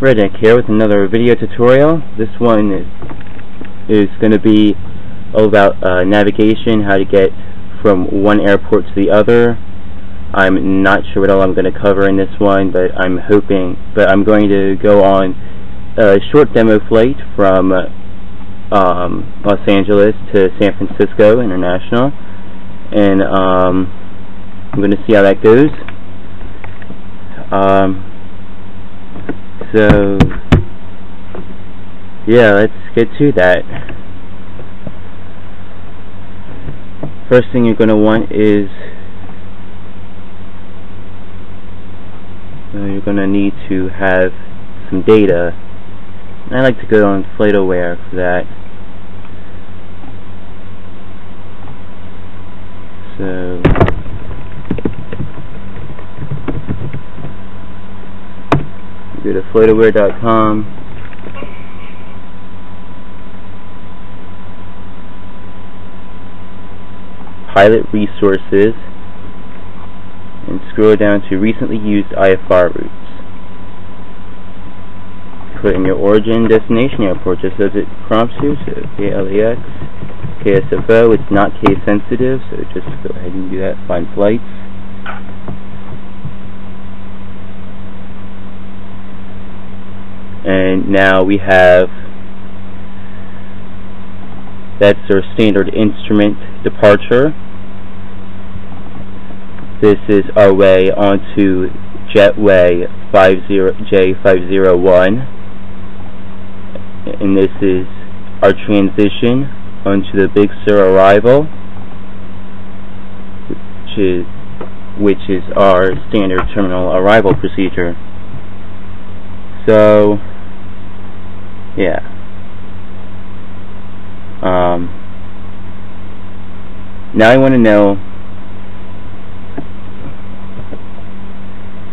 Redneck here with another video tutorial. This one is, is going to be all about uh, navigation, how to get from one airport to the other. I'm not sure what all I'm going to cover in this one, but I'm hoping, but I'm going to go on a short demo flight from um, Los Angeles to San Francisco International, and um, I'm going to see how that goes. Um, so, yeah, let's get to that. First thing you're going to want is uh, you're going to need to have some data. I like to go on FlightAware for that. So go to FlightAware.com pilot resources. And scroll down to recently used IFR routes. Put in your origin destination airport just as it prompts you. So KLAX KSFO it's not case sensitive so just go ahead and do that. Find flights and now we have that's our standard instrument departure. This is our way onto jetway 50 J501 and this is our transition onto the Big Sur arrival which is which is our standard terminal arrival procedure. So yeah. Um, now I want to know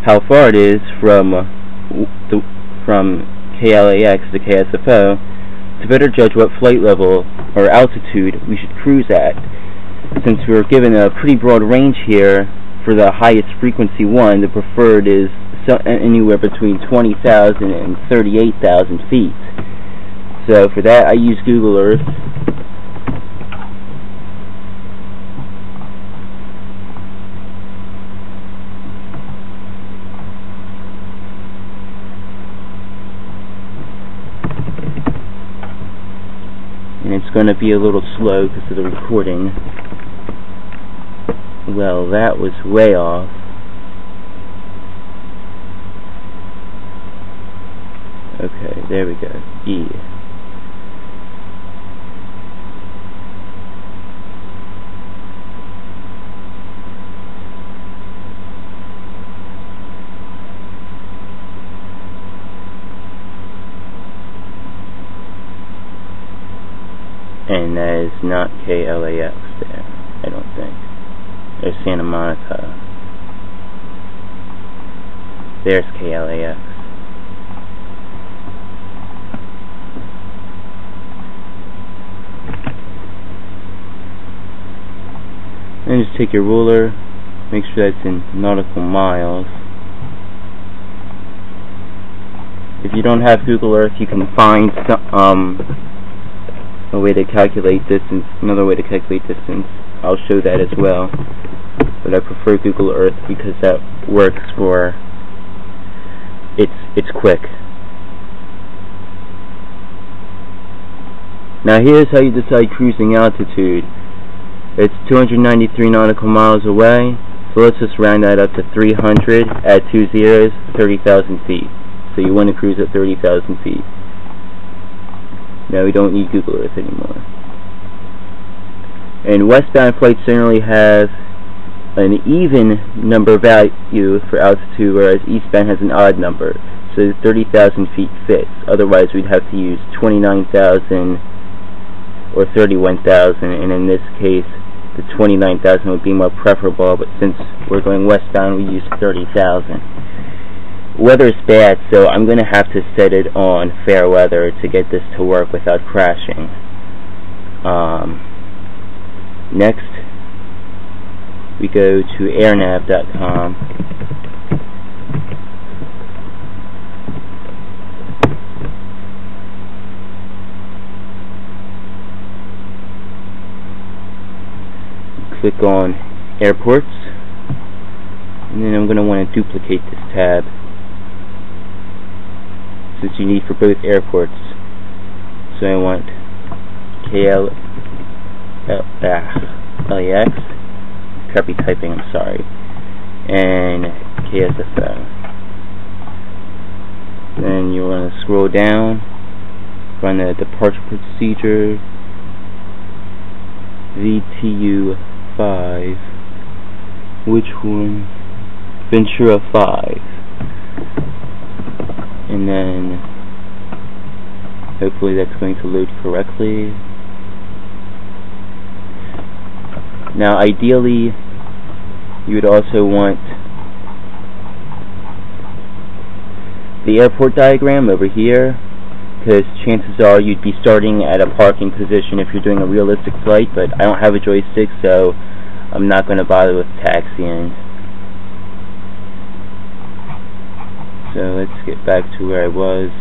how far it is from uh, the, from KLAX to KSFO to better judge what flight level or altitude we should cruise at. Since we're given a pretty broad range here for the highest frequency one, the preferred is anywhere between 20,000 and 38,000 feet. So for that I use Google Earth. And it's going to be a little slow because of the recording. Well, that was way off. Okay, there we go. E. and that is not KLAX there, I don't think. There's Santa Monica. There's KLAX. And just take your ruler, make sure that's in nautical miles. If you don't have Google Earth, you can find some, um, a way to calculate distance, another way to calculate distance. I'll show that as well. But I prefer Google Earth because that works for it's it's quick. Now here's how you decide cruising altitude. It's 293 nautical miles away, so let's just round that up to 300, add two zeros, 30,000 feet. So you want to cruise at 30,000 feet. Now we don't need Google Earth anymore. And westbound flights generally have an even number value for altitude, whereas eastbound has an odd number. So 30,000 feet fits. Otherwise, we'd have to use 29,000 or 31,000, and in this case, the 29,000 would be more preferable, but since we're going westbound, we use 30,000 weather is bad, so I'm going to have to set it on fair weather to get this to work without crashing. Um, next, we go to airnav.com. Click on airports, and then I'm going to want to duplicate this tab since you need for both airports. So I want KL ah, LAX copy typing I'm sorry and KSFO then you want to scroll down find the departure procedure VTU 5 which one? Ventura 5 and then hopefully that's going to load correctly. Now ideally you would also want the airport diagram over here because chances are you'd be starting at a parking position if you're doing a realistic flight but I don't have a joystick so I'm not going to bother with taxiing so let's get back to where I was